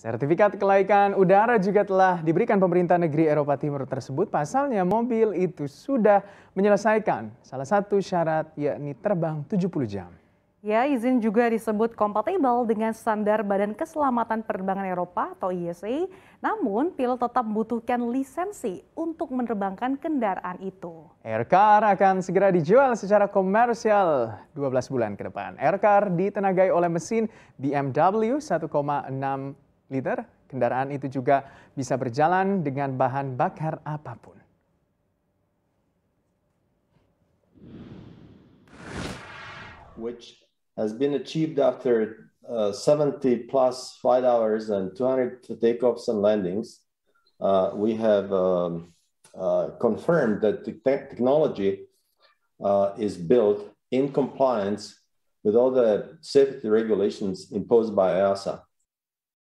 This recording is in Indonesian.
Sertifikat kelaikan udara juga telah diberikan pemerintah negeri Eropa Timur tersebut. Pasalnya mobil itu sudah menyelesaikan salah satu syarat yakni terbang 70 jam. Ya, izin juga disebut kompatibel dengan standar Badan Keselamatan Penerbangan Eropa atau IASA, namun pilot tetap membutuhkan lisensi untuk menerbangkan kendaraan itu. Aircar akan segera dijual secara komersial 12 bulan ke depan. Aircar ditenagai oleh mesin BMW 1,6 liter. Kendaraan itu juga bisa berjalan dengan bahan bakar apa pun. Which has been achieved after uh, 70 plus flight hours and 200 takeoffs and landings. Uh, we have um, uh, confirmed that the te technology uh, is built in compliance with all the safety regulations imposed by EASA.